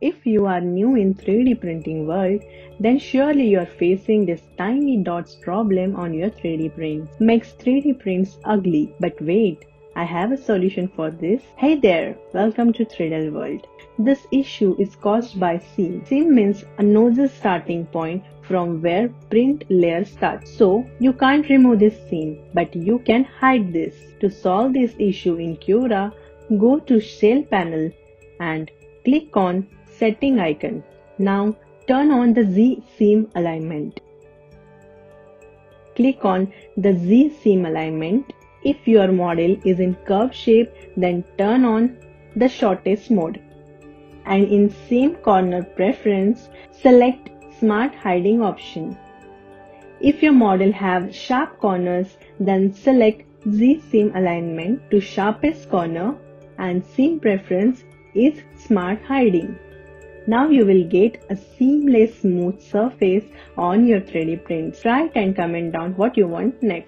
If you are new in 3D printing world, then surely you are facing this tiny dots problem on your 3D prints. Makes 3D prints ugly. But wait, I have a solution for this. Hey there, welcome to 3DEL World. This issue is caused by seam. Seam means a nozzle starting point from where print layer starts. So you can't remove this seam, but you can hide this. To solve this issue in Cura, go to Shell panel and click on setting icon. Now turn on the Z seam alignment. Click on the Z seam alignment. If your model is in curve shape, then turn on the shortest mode. And in seam corner preference, select smart hiding option. If your model have sharp corners, then select Z seam alignment to sharpest corner and seam preference is smart hiding. Now you will get a seamless smooth surface on your 3D print. It and comment down what you want next.